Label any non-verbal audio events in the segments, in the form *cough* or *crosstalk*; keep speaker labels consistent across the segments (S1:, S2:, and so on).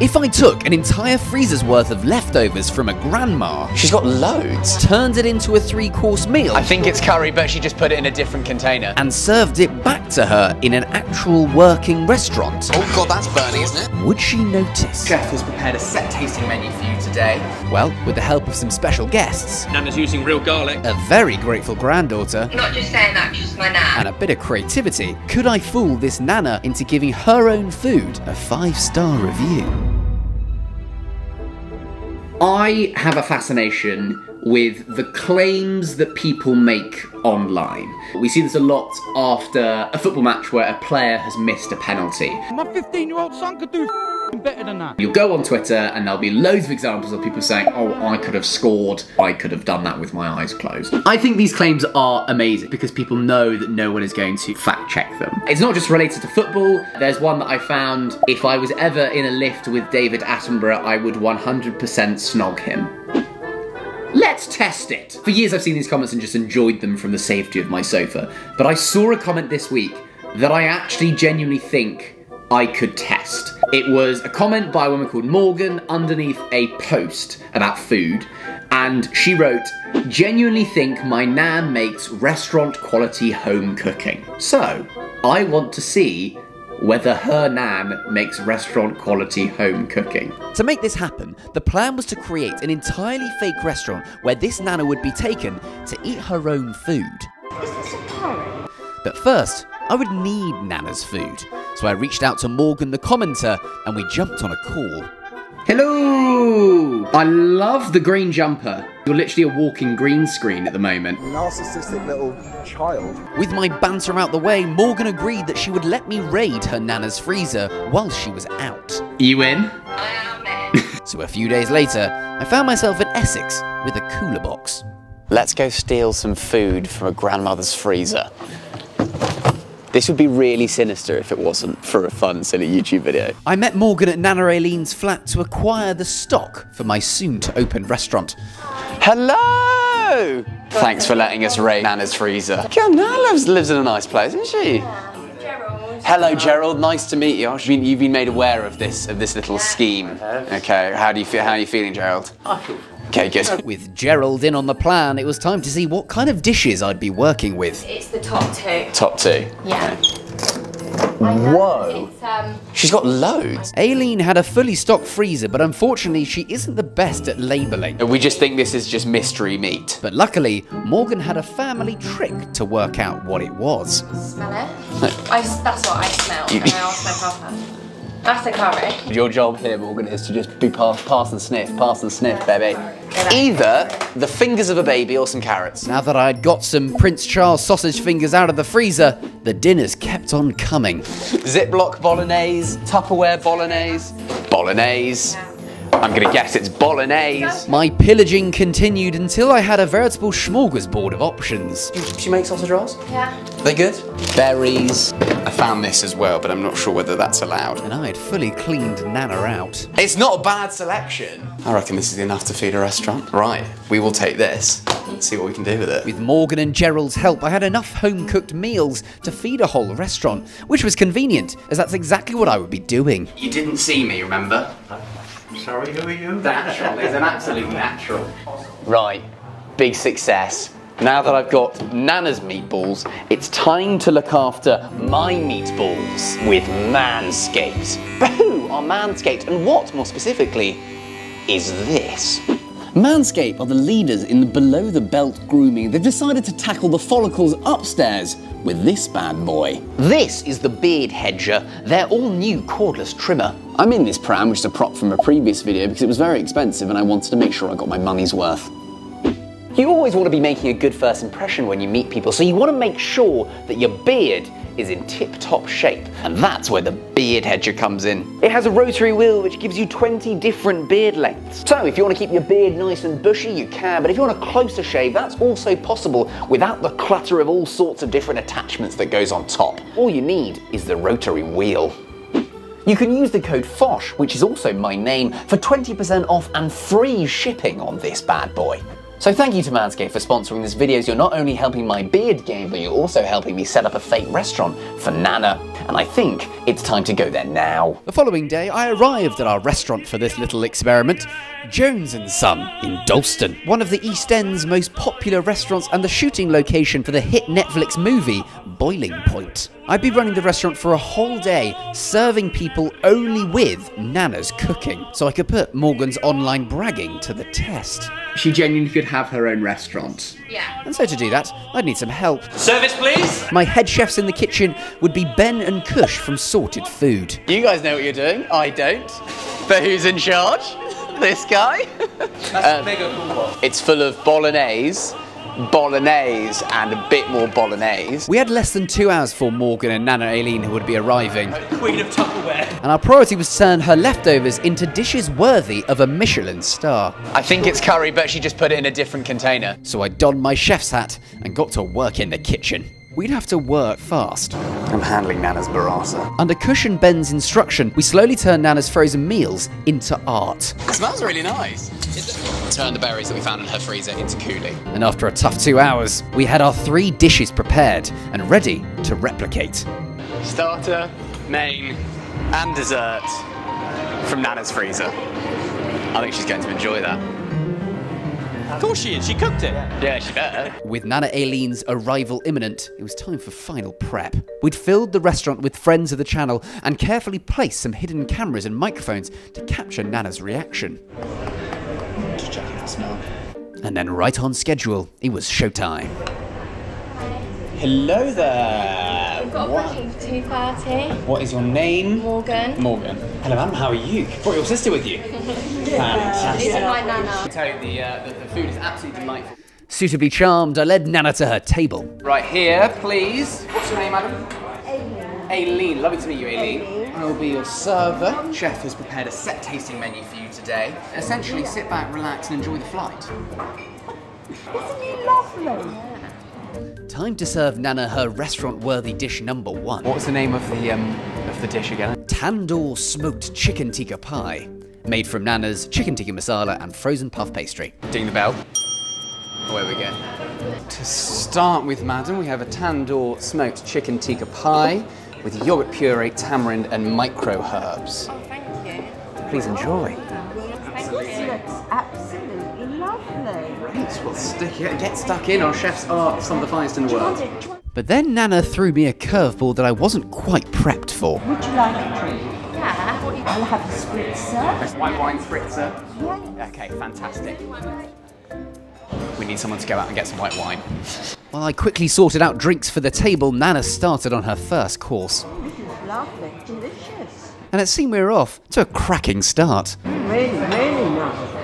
S1: If I took an entire freezer's worth of leftovers from a grandma,
S2: She's got loads.
S1: turned it into a three course meal,
S2: I think it's curry, but she just put it in a different container.
S1: and served it back to her in an actual working restaurant,
S2: Oh god, that's burning, isn't it?
S1: would she notice?
S2: Chef has prepared a set tasting menu for you today.
S1: Well, with the help of some special guests,
S3: Nana's using real garlic.
S1: a very grateful granddaughter,
S4: Not just saying that, just my nan.
S1: and a bit of creativity, could I fool this Nana into giving her own food a five star review?
S5: I have a fascination with the claims that people make online. We see this a lot after a football match where a player has missed a penalty.
S6: My 15 year old son could do better than that.
S5: You'll go on Twitter and there'll be loads of examples of people saying, Oh, I could have scored, I could have done that with my eyes closed. I think these claims are amazing because people know that no one is going to fact check them. It's not just related to football, there's one that I found if I was ever in a lift with David Attenborough, I would 100% snog him. Let's test it! For years I've seen these comments and just enjoyed them from the safety of my sofa, but I saw a comment this week that I actually genuinely think I could test. It was a comment by a woman called Morgan underneath a post about food, and she wrote, Genuinely think my nan makes restaurant quality home cooking. So, I want to see whether her nan makes restaurant quality home cooking.
S1: To make this happen, the plan was to create an entirely fake restaurant where this Nana would be taken to eat her own food. But first, I would need Nana's food, so I reached out to Morgan the commenter and we jumped on a call.
S5: Hello! I love the green jumper. You're literally a walking green screen at the moment.
S7: narcissistic little child.
S1: With my banter out the way, Morgan agreed that she would let me raid her Nana's freezer while she was out.
S5: You in?
S4: I am it. *laughs*
S1: So a few days later, I found myself in Essex with a cooler box.
S2: Let's go steal some food from a grandmother's freezer. This would be really sinister if it wasn't for a fun, silly YouTube video.
S1: I met Morgan at Nana Aileen's flat to acquire the stock for my soon to open restaurant.
S2: Hello! Thanks for letting us raid Nana's freezer. God, Nana lives, lives in a nice place, isn't she?
S4: Gerald.
S2: Hello, Gerald. Nice to meet you. You've been, you've been made aware of this of this little scheme. Okay. How do you feel? How are you feeling, Gerald? I feel. Okay, *laughs* good.
S1: With Gerald in on the plan, it was time to see what kind of dishes I'd be working with.
S4: It's the top two.
S2: Top two.
S4: Yeah.
S2: Whoa.
S4: It's, um,
S2: She's got loads.
S1: Aileen had a fully stocked freezer, but unfortunately, she isn't the best at labelling.
S2: We just think this is just mystery meat.
S1: But luckily, Morgan had a family trick to work out what it was.
S4: smell it. I, that's what I smell. And I ask my partner. That's a curry.
S2: Your job here, Morgan, is to just be pass, pass and sniff, pass and sniff, baby. Either the fingers of a baby or some carrots.
S1: Now that I'd got some Prince Charles sausage fingers out of the freezer, the dinners kept on coming.
S2: Ziploc bolognese, Tupperware bolognese, bolognese. I'm gonna guess it's bolognese.
S1: My pillaging continued until I had a veritable smorgasbord of options.
S2: She makes sausage rolls?
S4: Yeah.
S2: They good? Berries. I found this as well, but I'm not sure whether that's allowed.
S1: And I had fully cleaned Nana out.
S2: It's not a bad selection. I reckon this is enough to feed a restaurant. Right, we will take this and see what we can do with it.
S1: With Morgan and Gerald's help, I had enough home cooked meals to feed a whole restaurant, which was convenient, as that's exactly what I would be doing.
S2: You didn't see me, remember?
S7: Sorry, who are you?
S2: Natural. It's an absolute natural. Right, big success. Now that I've got Nana's meatballs, it's time to look after my meatballs with Manscaped. But who are Manscaped and what, more specifically, is this? Manscaped are the leaders in the below the belt grooming. They've decided to tackle the follicles upstairs with this bad boy.
S1: This is the Beard Hedger, their all new cordless trimmer.
S2: I'm in this pram, which is a prop from a previous video because it was very expensive and I wanted to make sure I got my money's worth. You always want to be making a good first impression when you meet people, so you want to make sure that your beard is in tip-top shape. And that's where the beard hedger comes in. It has a rotary wheel which gives you 20 different beard lengths. So if you want to keep your beard nice and bushy, you can, but if you want a closer shave, that's also possible without the clutter of all sorts of different attachments that goes on top. All you need is the rotary wheel. You can use the code FOSH, which is also my name, for 20% off and free shipping on this bad boy. So thank you to Manscaped for sponsoring this video. You're not only helping my beard game, but you're also helping me set up a fake restaurant for Nana. And I think it's time to go there now.
S1: The following day, I arrived at our restaurant for this little experiment, Jones and Son in Dalston, one of the East End's most popular restaurants and the shooting location for the hit Netflix movie Boiling Point. I'd be running the restaurant for a whole day, serving people only with Nana's cooking, so I could put Morgan's online bragging to the test.
S5: She genuinely could have her own restaurant.
S4: Yeah.
S1: And so to do that, I'd need some help.
S3: Service, please.
S1: My head chefs in the kitchen would be Ben and Kush from Sorted Food.
S2: You guys know what you're doing. I don't. But who's in charge? This guy?
S3: That's a bigger cool one.
S2: It's full of bolognese, bolognese, and a bit more bolognese.
S1: We had less than two hours for Morgan and Nana Aileen who would be arriving,
S3: Queen of Tupperware.
S1: and our priority was to turn her leftovers into dishes worthy of a Michelin star.
S2: I think it's curry, but she just put it in a different container.
S1: So I donned my chef's hat and got to work in the kitchen. We'd have to work fast.
S2: I'm handling Nana's burrata.
S1: Under Kush and Ben's instruction, we slowly turned Nana's frozen meals into art.
S2: It smells really nice. Turn the berries that we found in her freezer into coulis.
S1: And after a tough two hours, we had our three dishes prepared and ready to replicate.
S2: Starter, main, and dessert from Nana's freezer. I think she's going to enjoy that.
S3: Of course she is. She cooked it.
S2: Yeah, she better.
S1: With Nana Aileen's arrival imminent, it was time for final prep. We'd filled the restaurant with friends of the channel and carefully placed some hidden cameras and microphones to capture Nana's reaction.
S2: Just checking for smell.
S1: And then, right on schedule, it was showtime.
S2: Hello there.
S4: We've got a booking for 2.30.
S2: What is your name?
S4: Morgan.
S2: Morgan. Hello, madam. How are you? Brought your sister with you. *laughs* Fantastic.
S4: This is my nana.
S5: tell you, the, uh, the, the food is absolutely delightful.
S1: Suitably charmed, I led Nana to her table.
S5: Right here, please. What's your name, madam? Aileen. Aileen. Lovely to meet you, Aileen. I will be your server. Chef has prepared a set tasting menu for you today. Essentially, sit back, relax, and enjoy the flight.
S1: Time to serve Nana her restaurant-worthy dish number one.
S5: What's the name of the um of the dish again?
S1: Tandoor smoked chicken tikka pie, made from Nana's chicken tikka masala and frozen puff pastry.
S5: Ding the bell. Away we go. To start with, madam, we have a tandoor smoked chicken tikka pie with yogurt puree, tamarind, and micro herbs.
S4: Oh, thank you.
S5: Please enjoy.
S8: Lovely.
S5: Right, well, stick it, get stuck in. Our chefs are some of the finest in the world.
S1: But then Nana threw me a curveball that I wasn't quite prepped for.
S8: Would you like a drink?
S4: Yeah.
S8: I'll have a spritzer.
S5: White wine spritzer.
S8: Yeah.
S5: Okay, fantastic. We need someone to go out and get some white wine.
S1: While I quickly sorted out drinks for the table, Nana started on her first course.
S8: This is lovely, delicious.
S1: And it seemed we were off to a cracking start.
S8: Really, really nice.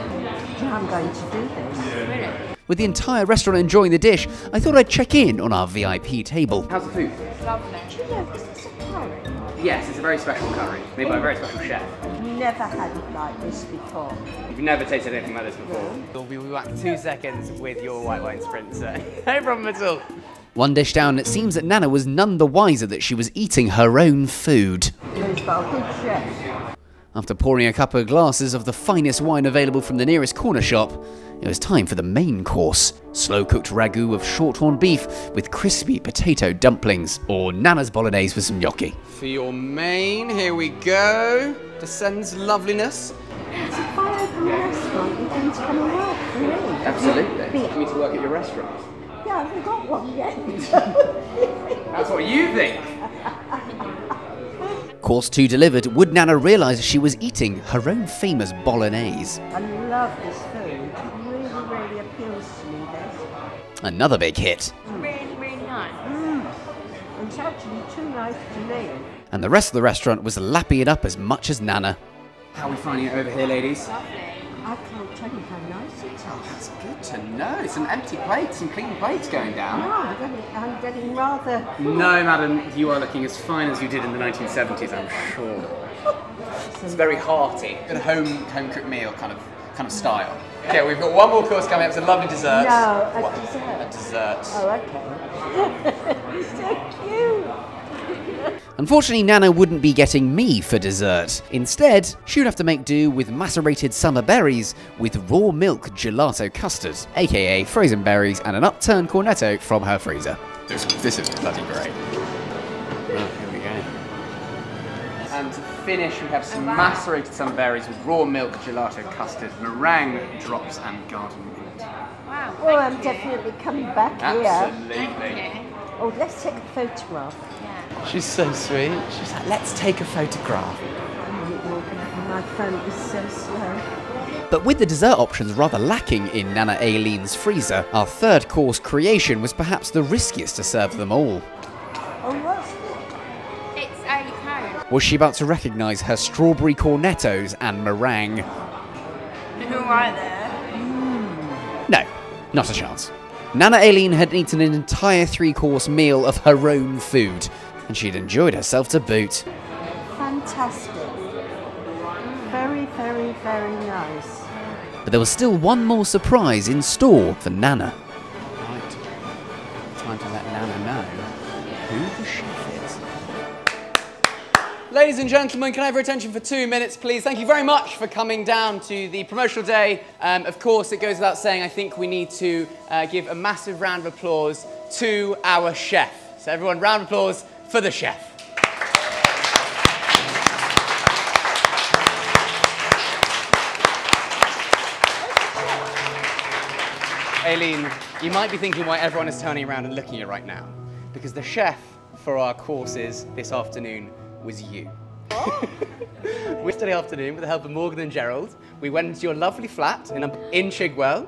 S8: Yeah, I'm going to do this.
S1: With the entire restaurant enjoying the dish, I thought I'd check in on our VIP table.
S5: How's the food?
S4: Lovely.
S8: Do you know, is this a curry?
S5: Yes, it's a very special curry, made by a very special chef.
S8: Never had it like this before.
S5: You've never tasted anything like this before. We'll be back two seconds with your white wine spritzer. *laughs* no problem at all.
S1: One dish down, it seems that Nana was none the wiser that she was eating her own food.
S8: He's got a good chef.
S1: After pouring a couple of glasses of the finest wine available from the nearest corner shop, it was time for the main course. Slow cooked ragu of shorthorn beef with crispy potato dumplings, or Nana's bolognese with some gnocchi.
S5: For your main, here we go. Descends loveliness.
S8: It's a fire open restaurant. You're going to come and work for me.
S5: Absolutely.
S8: Be-
S5: For me to work at your restaurant.
S8: Yeah, I haven't got one yet.
S5: That's what you think. *laughs*
S1: Course 2 delivered, would Nana realise she was eating her own famous bolognese?
S8: I love this food.
S1: Another big hit.
S4: Really, really nice. Mm.
S8: It's actually too nice to leave.
S1: And the rest of the restaurant was lapping it up as much as Nana.
S5: How are we finding it over here, ladies?
S8: I can't tell you how nice it is.
S5: That's good to know. Some empty plates, some clean plates going down.
S8: No, I'm getting, I'm getting rather.
S5: No, madam, you are looking as fine as you did in the 1970s, I'm sure. *laughs* It's very hearty. Good home home cooked meal kind of kind of style. Okay, we've got one more course coming up. It's a lovely dessert.
S8: No, a
S5: What-
S8: dessert.
S5: A dessert.
S8: Oh, okay. He's so cute.
S1: Unfortunately, Nana wouldn't be getting me for dessert. Instead, she would have to make do with macerated summer berries with raw milk gelato custard, aka frozen berries and an upturned cornetto from her freezer.
S5: This, this is bloody great. Finish, we have some macerated summer berries with raw milk, gelato custard, meringue drops, and garden root.
S4: Wow.
S8: Well, I'm
S4: you.
S8: definitely coming back here.
S5: Absolutely.
S8: Oh, let's take a photograph.
S4: Yeah.
S1: She's so sweet. She's like, let's take a photograph.
S8: My phone is so slow.
S1: But with the dessert options rather lacking in Nana Aileen's freezer, our third course creation was perhaps the riskiest to serve them all. Was she about to recognise her strawberry cornettos and meringue?
S4: right there. Hmm.
S1: No, not a chance. Nana Aileen had eaten an entire three course meal of her own food, and she'd enjoyed herself to boot.
S8: Fantastic. Very, very, very nice.
S1: But there was still one more surprise in store for Nana.
S5: Ladies and gentlemen, can I have your attention for two minutes, please? Thank you very much for coming down to the promotional day. Um, of course, it goes without saying, I think we need to uh, give a massive round of applause to our chef. So, everyone, round of applause for the chef. Aileen, you might be thinking why everyone is turning around and looking at you right now. Because the chef for our courses this afternoon was you. Oh. *laughs* Yesterday afternoon, with the help of Morgan and Gerald, we went into your lovely flat in, in Chigwell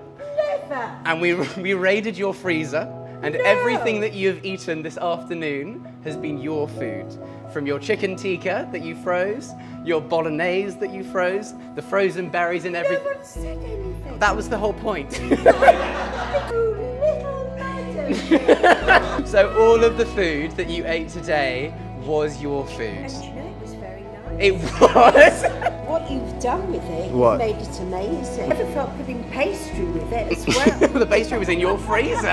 S5: and we, *laughs* we raided your freezer. And everything that you have eaten this afternoon has been your food. From your chicken tikka that you froze, your bolognese that you froze, the frozen berries and everything.
S8: one said anything.
S5: That was the whole point. *laughs*
S8: You little madam.
S5: So all of the food that you ate today was your food.
S8: And you know, it was very nice.
S5: It was. *laughs*
S8: What you've done with it,
S7: What?
S8: you've made it amazing. I Never thought putting pastry with it as *laughs* well.
S5: the pastry was in your freezer.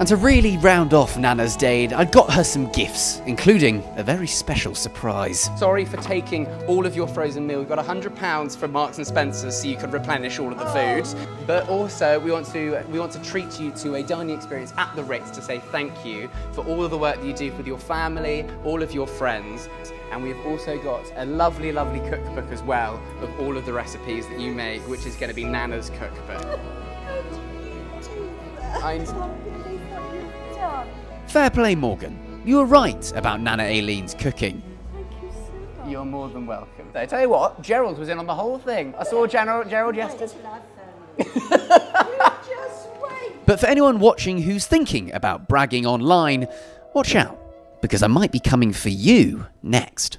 S1: And to really round off Nana's day, I got her some gifts, including a very special surprise.
S5: Sorry for taking all of your frozen meal. We've got £100 from Marks and Spencer's so you could replenish all of the food. Oh. But also, we want to we want to treat you to a dining experience at the Ritz to say thank you for all of the work that you do with your family, all of your friends. And we've also got a lovely, lovely cookbook as well of all of the recipes that you make, which is going to be Nana's cookbook. I-
S8: I can't believe what you've done.
S1: Fair play, Morgan. You were right about Nana Aileen's cooking.
S8: Thank you so much.
S5: You're more than welcome. I tell you what, Gerald was in on the whole thing. I saw Gerald, Gerald
S8: Wait
S5: yesterday.
S8: till I phone *laughs* you. Just wait.
S1: But for anyone watching who's thinking about bragging online, watch out, because I might be coming for you next.